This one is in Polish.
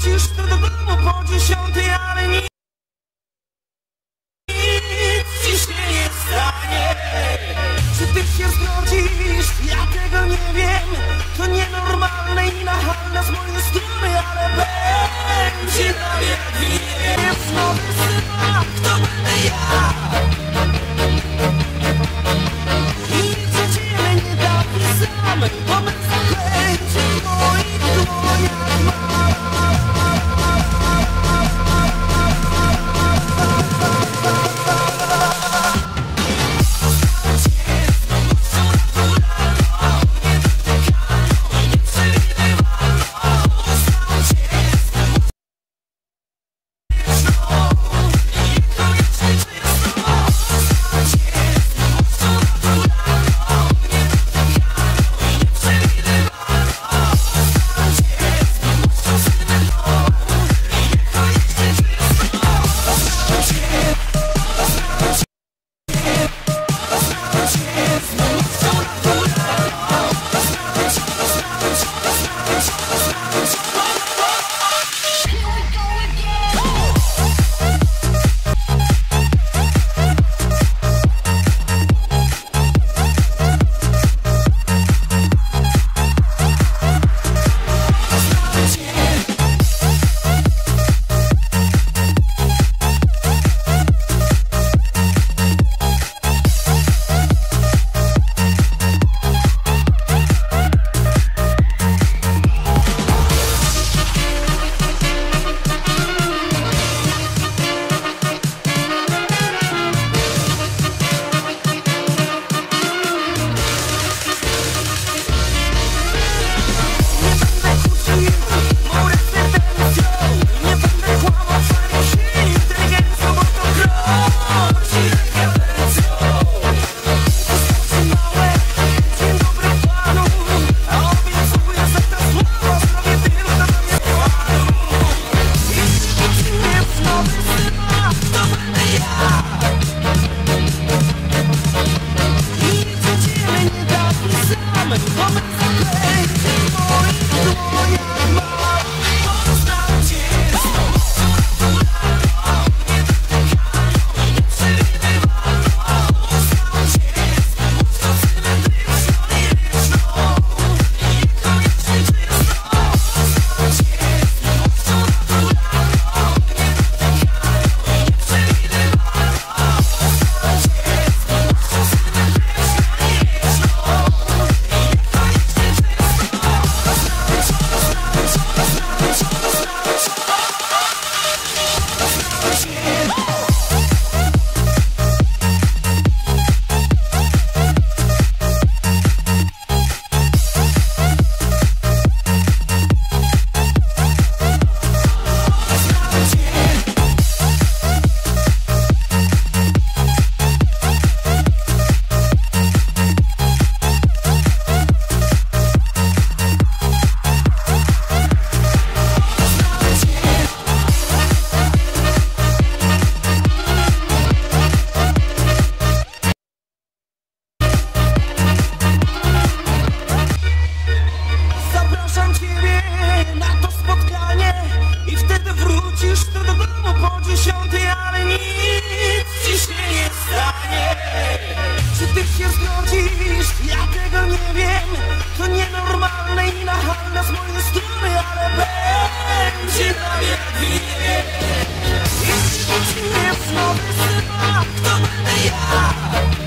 wrócisz ty do domu po dziesiątej, ale nic ci się nie stanie. Czy ty się zgodzisz? Ja tego nie wiem. To nienormalne i nachalne z mojej strony, ale będzie nam jak wiem. Nowy symak, to będę ja. Się zgodzisz? Ja tego nie wiem To nienormalne i nachalne z mojej strony, ale będzie nam jak wiem Jeśli wrócimy w nowy symak, to będę ja